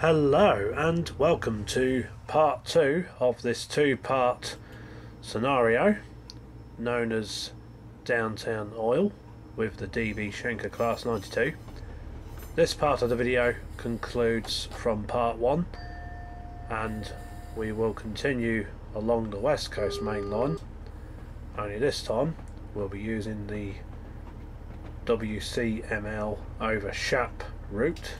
Hello and welcome to part two of this two part scenario known as Downtown Oil with the DB Schenker Class 92. This part of the video concludes from part one and we will continue along the west coast main line only this time we'll be using the WCML over Shap route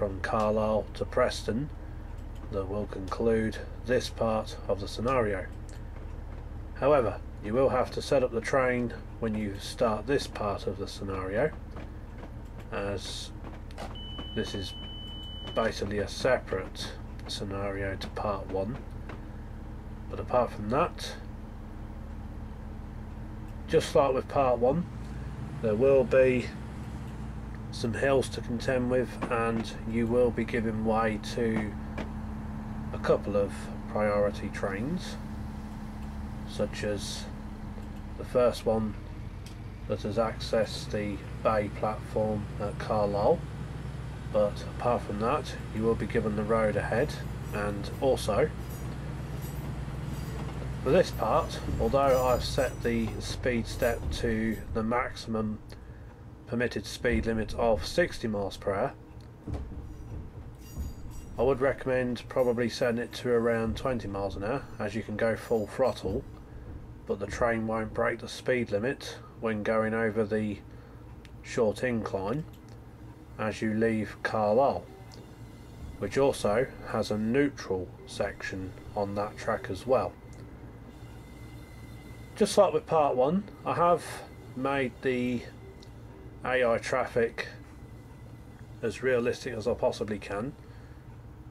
from Carlisle to Preston that will conclude this part of the scenario. However, you will have to set up the train when you start this part of the scenario as this is basically a separate scenario to part one. But apart from that, just like with part one, there will be some hills to contend with and you will be giving way to a couple of priority trains such as the first one that has accessed the bay platform at Carlisle. But apart from that you will be given the road ahead and also for this part although I've set the speed step to the maximum permitted speed limit of 60 miles per hour. I would recommend probably setting it to around 20 miles an hour as you can go full throttle but the train won't break the speed limit when going over the short incline as you leave Carlisle which also has a neutral section on that track as well. Just like with part 1 I have made the AI traffic as realistic as I possibly can,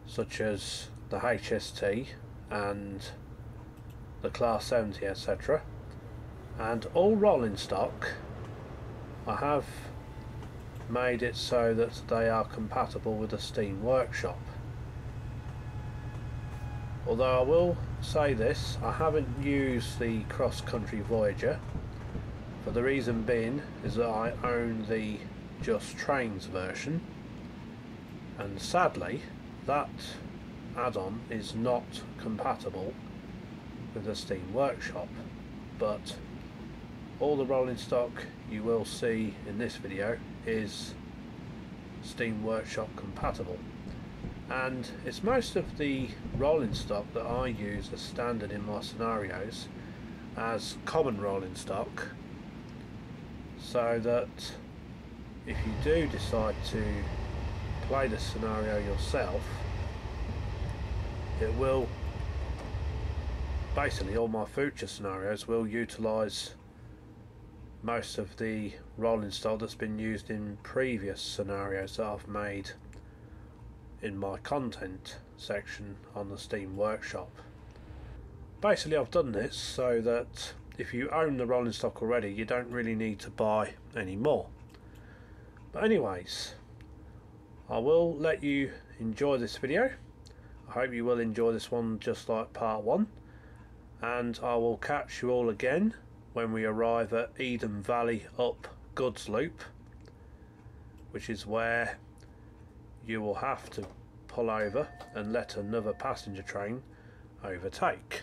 such as the HST and the Class 70, etc. And all rolling stock, I have made it so that they are compatible with the Steam Workshop. Although I will say this, I haven't used the Cross Country Voyager but the reason being is that I own the Just Trains version. And sadly that add-on is not compatible with the Steam Workshop. But all the rolling stock you will see in this video is Steam Workshop compatible. And it's most of the rolling stock that I use as standard in my scenarios as common rolling stock so that if you do decide to play the scenario yourself it will basically all my future scenarios will utilize most of the rolling stock that's been used in previous scenarios that I've made in my content section on the Steam Workshop. Basically I've done this so that if you own the rolling stock already you don't really need to buy any more. But anyways I will let you enjoy this video. I hope you will enjoy this one just like part one. And I will catch you all again when we arrive at Eden Valley up Goods Loop which is where you will have to pull over and let another passenger train overtake.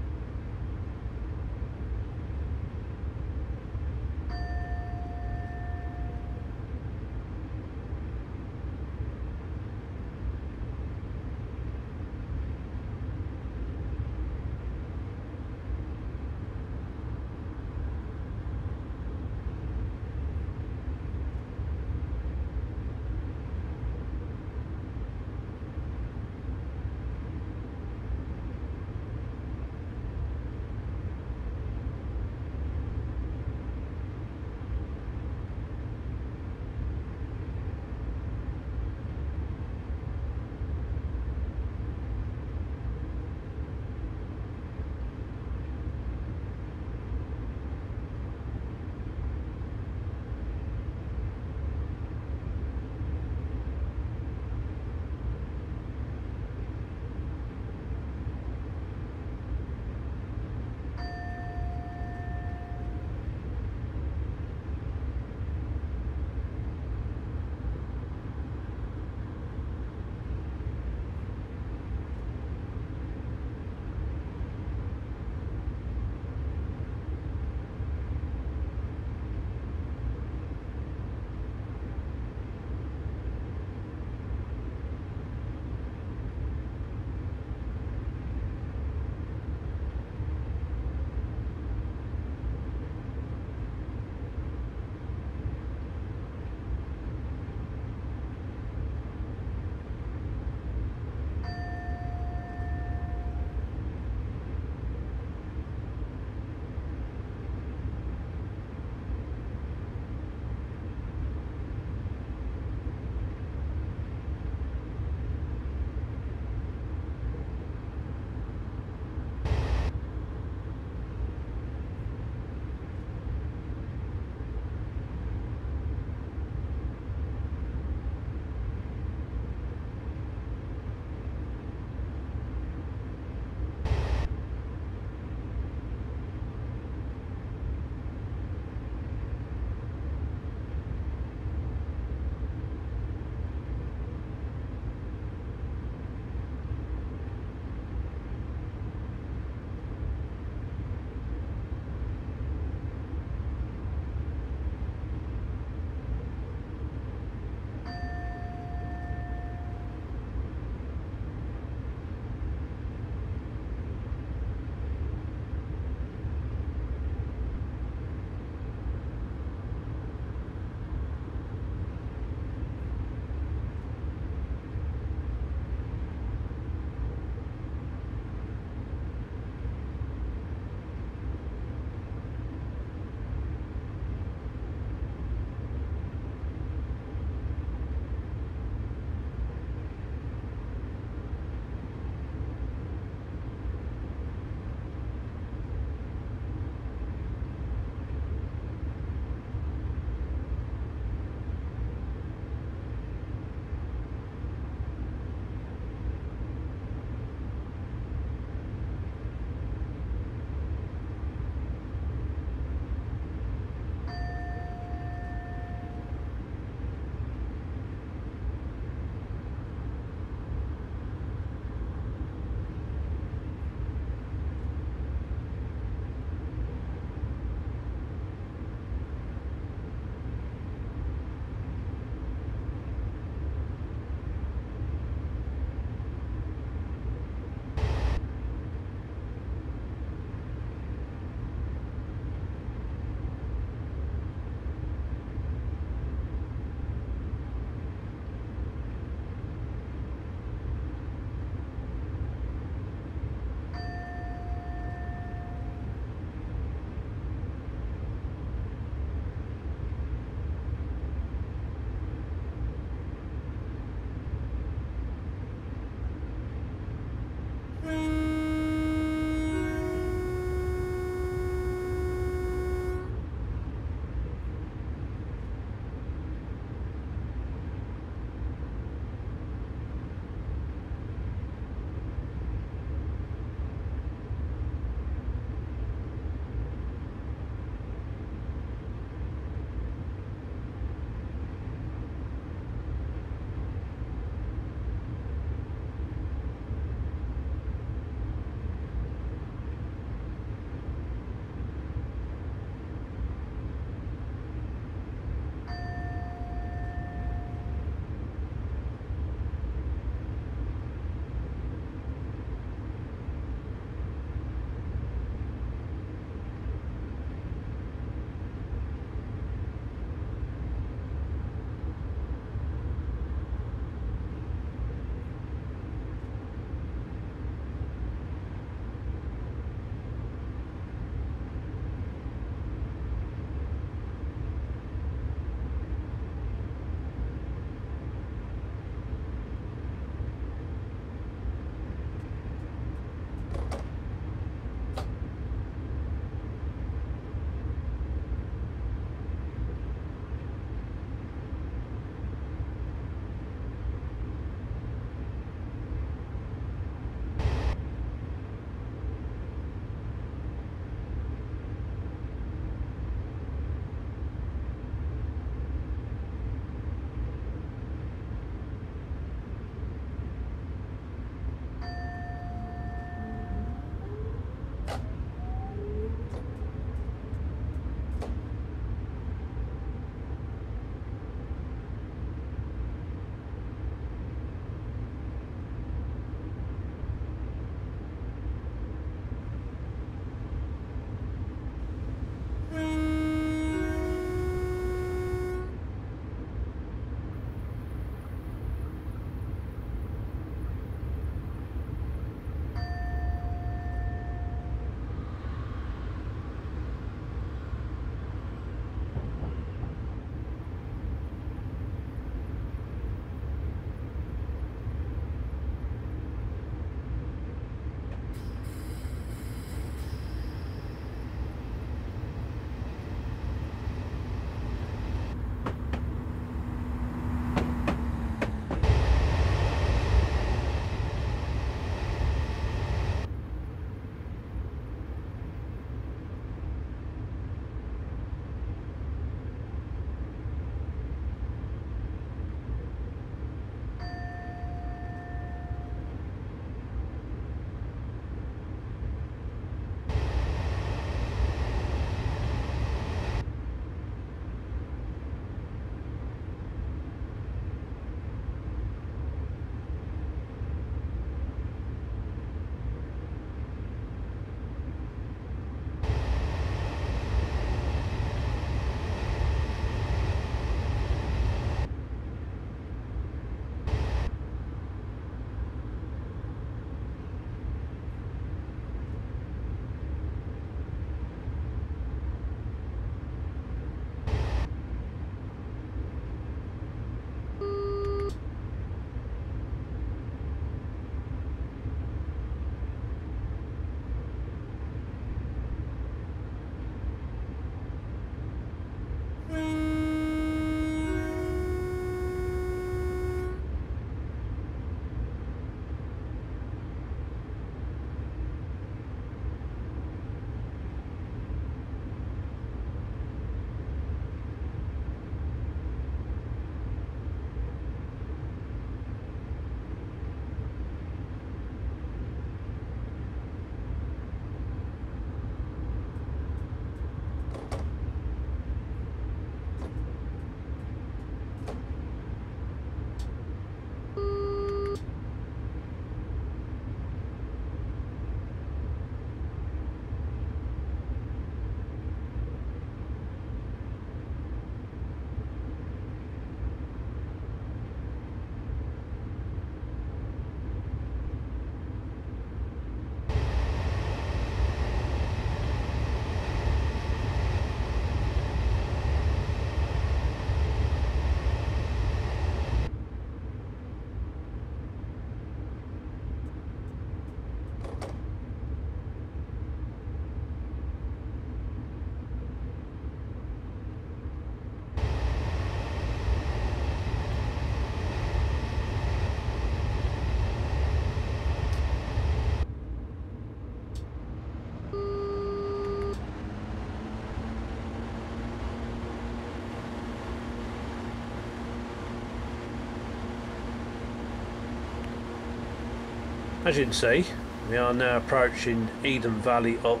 As you can see, we are now approaching Eden Valley up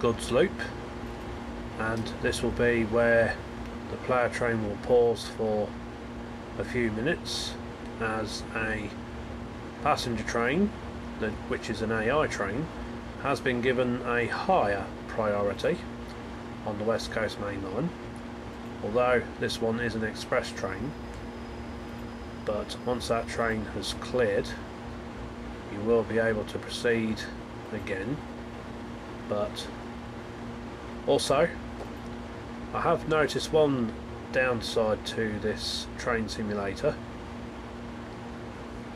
Goods Loop and this will be where the player train will pause for a few minutes as a passenger train, which is an AI train, has been given a higher priority on the West Coast Main Line although this one is an express train but once that train has cleared you will be able to proceed again but also I have noticed one downside to this train simulator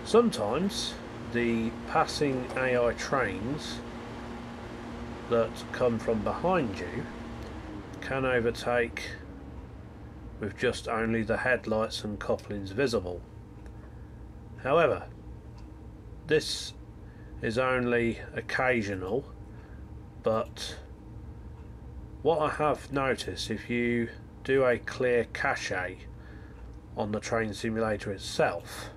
sometimes the passing AI trains that come from behind you can overtake with just only the headlights and couplings visible. However, this is only occasional, but what I have noticed if you do a clear cache on the train simulator itself,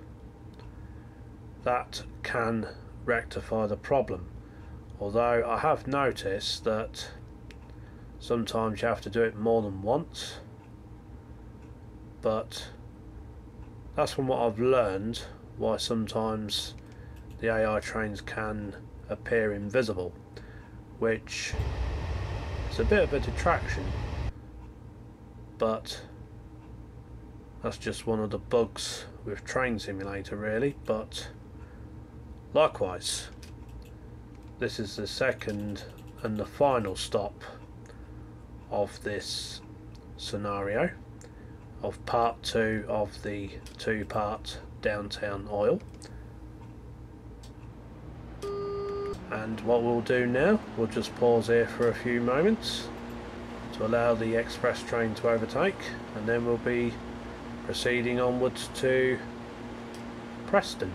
that can rectify the problem. Although I have noticed that sometimes you have to do it more than once but that's from what I've learned why sometimes the AI trains can appear invisible which is a bit of a detraction but that's just one of the bugs with Train Simulator really. But likewise this is the second and the final stop of this scenario of part two of the two part downtown oil and what we'll do now we'll just pause here for a few moments to allow the express train to overtake and then we'll be proceeding onwards to Preston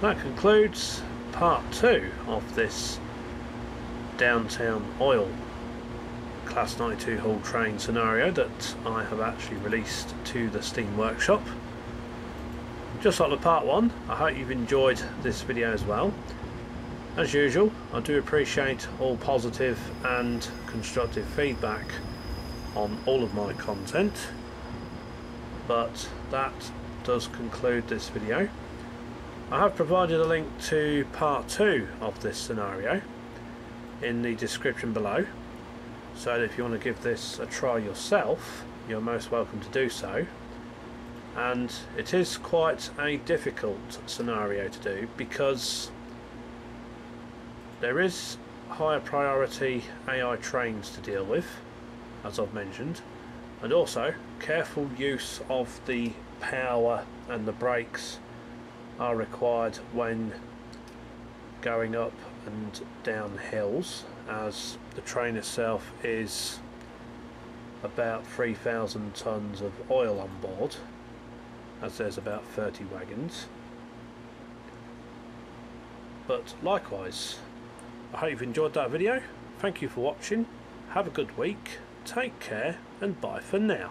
that concludes part two of this downtown oil Class 92 haul train scenario that I have actually released to the Steam Workshop. Just like the part one, I hope you've enjoyed this video as well. As usual, I do appreciate all positive and constructive feedback on all of my content. But that does conclude this video. I have provided a link to part two of this scenario in the description below. So if you want to give this a try yourself you're most welcome to do so. And it is quite a difficult scenario to do because there is higher priority AI trains to deal with as I've mentioned and also careful use of the power and the brakes are required when going up and down hills as the train itself is about 3,000 tonnes of oil on board as there's about 30 wagons. But likewise I hope you've enjoyed that video. Thank you for watching. Have a good week. Take care and bye for now